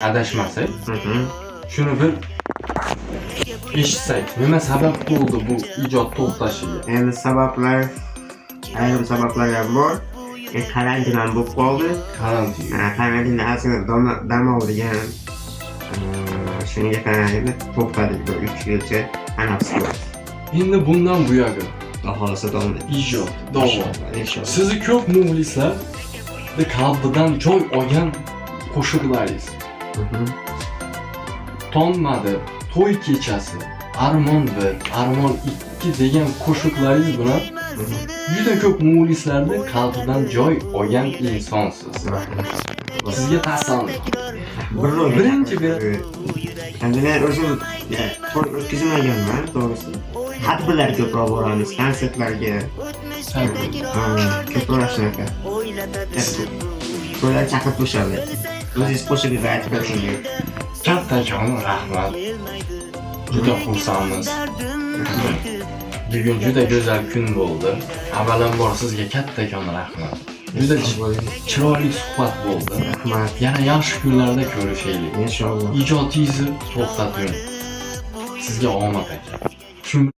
adashmasak Mhm. shuni bir eshitsak nima sabab bo'ldi bu ijod to'xtashiga Endi sabablar ayrim sabablar ham bor. E, karantin ham bo'lib qoldi. karantin Karantinda aslida dam- olgan. Shunga qaramay to'xtadik bir 3 yilcha qildik. endi bundan buyog'i Xohlasa davom ijod davom sizni ko'p muxlislar qalbidan joy olgan qo'shiqlaringiz. Tonmadi to'y kechasi armon bir armon ikki degan qo'shiqlaringiz bilan juda ko'p muxlislarni qalbidan joy olgan insonsiz sizga tasalli. Birinchi. Endi men o'zim to'y o'tkazmaganman, to'g'risi. Tadbirlarga ko'proq boramiz, konsertlarga. Ha, Ko'proq shunaqa. To'ylar chaqirib turishadi. O'zingiz qo'shig'ingizni aytib berishingiz. kattakon rahmat juda xursandmiz. Bugun juda go'zal kun bo'ldi. Avvalambor sizga kattakon rahmat. Juda chiroyli suhbat bo'ldi. Rahmat. yana yaxshi kunlarda ko'rishaylik. Inshaalloh. ijodingizni to'xtatmang sizga omad aka